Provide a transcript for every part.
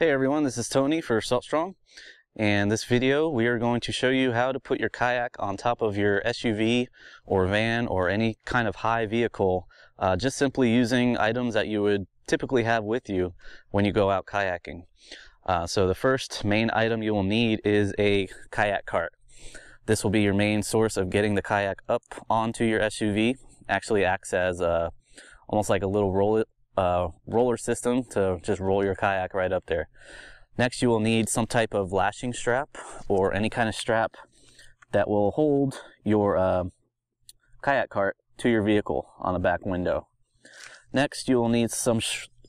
Hey everyone, this is Tony for Saltstrong. And this video, we are going to show you how to put your kayak on top of your SUV or van or any kind of high vehicle, uh, just simply using items that you would typically have with you when you go out kayaking. Uh, so the first main item you will need is a kayak cart. This will be your main source of getting the kayak up onto your SUV. Actually acts as a, almost like a little roll, uh, roller system to just roll your kayak right up there. Next, you will need some type of lashing strap or any kind of strap that will hold your uh, kayak cart to your vehicle on the back window. Next, you will need some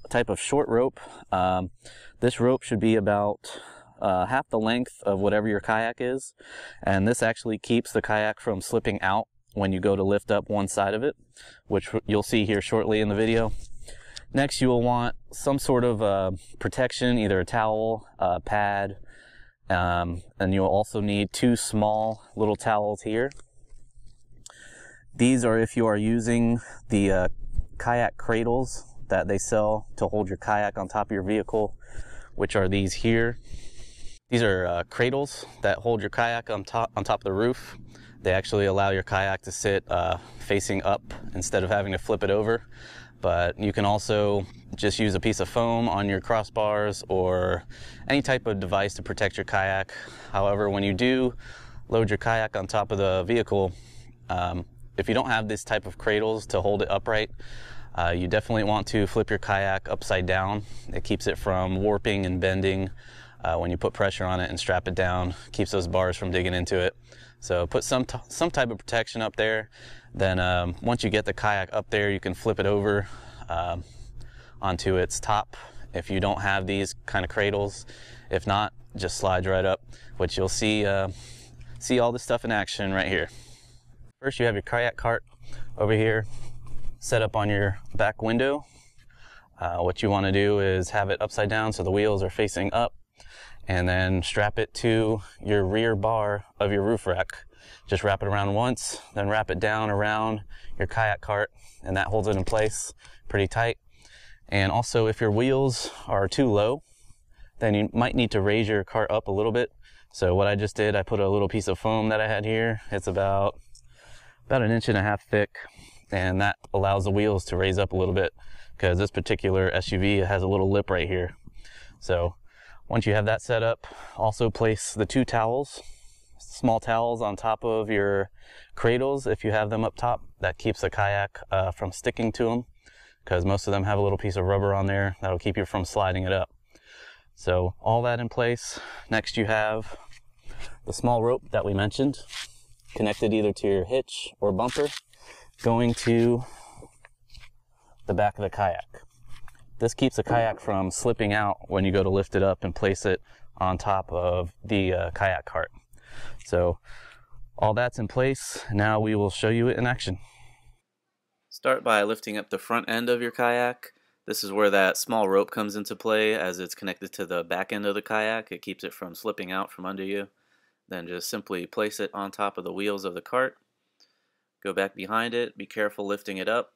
type of short rope. Um, this rope should be about uh, half the length of whatever your kayak is, and this actually keeps the kayak from slipping out when you go to lift up one side of it, which you'll see here shortly in the video. Next, you will want some sort of uh, protection, either a towel, a pad, um, and you'll also need two small little towels here. These are if you are using the uh, kayak cradles that they sell to hold your kayak on top of your vehicle, which are these here. These are uh, cradles that hold your kayak on top, on top of the roof. They actually allow your kayak to sit uh, facing up instead of having to flip it over but you can also just use a piece of foam on your crossbars or any type of device to protect your kayak. However, when you do load your kayak on top of the vehicle, um, if you don't have this type of cradles to hold it upright, uh, you definitely want to flip your kayak upside down. It keeps it from warping and bending uh, when you put pressure on it and strap it down, keeps those bars from digging into it. So put some, some type of protection up there then um, once you get the kayak up there, you can flip it over um, onto its top if you don't have these kind of cradles. If not, just slides right up, which you'll see, uh, see all this stuff in action right here. First, you have your kayak cart over here set up on your back window. Uh, what you want to do is have it upside down so the wheels are facing up and then strap it to your rear bar of your roof rack. Just wrap it around once, then wrap it down around your kayak cart, and that holds it in place pretty tight. And also, if your wheels are too low, then you might need to raise your cart up a little bit. So what I just did, I put a little piece of foam that I had here. It's about, about an inch and a half thick, and that allows the wheels to raise up a little bit because this particular SUV has a little lip right here. So once you have that set up, also place the two towels small towels on top of your cradles if you have them up top. That keeps the kayak uh, from sticking to them because most of them have a little piece of rubber on there that'll keep you from sliding it up. So all that in place. Next you have the small rope that we mentioned connected either to your hitch or bumper going to the back of the kayak. This keeps the kayak from slipping out when you go to lift it up and place it on top of the uh, kayak cart. So all that's in place. Now we will show you it in action. Start by lifting up the front end of your kayak. This is where that small rope comes into play as it's connected to the back end of the kayak. It keeps it from slipping out from under you. Then just simply place it on top of the wheels of the cart. Go back behind it. Be careful lifting it up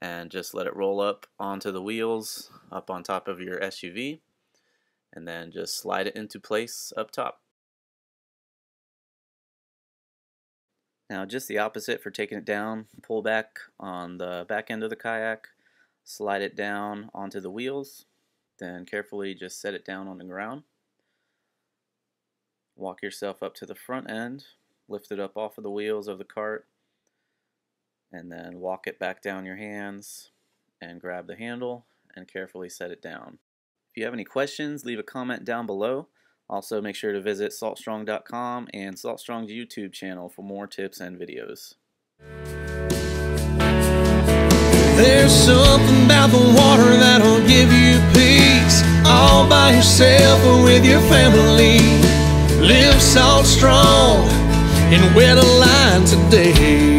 and just let it roll up onto the wheels up on top of your SUV and then just slide it into place up top. Now just the opposite for taking it down, pull back on the back end of the kayak, slide it down onto the wheels, then carefully just set it down on the ground. Walk yourself up to the front end, lift it up off of the wheels of the cart, and then walk it back down your hands and grab the handle and carefully set it down. If you have any questions, leave a comment down below. Also, make sure to visit saltstrong.com and Saltstrong's YouTube channel for more tips and videos. There's something about the water that'll give you peace All by yourself or with your family Live salt strong and wear the line today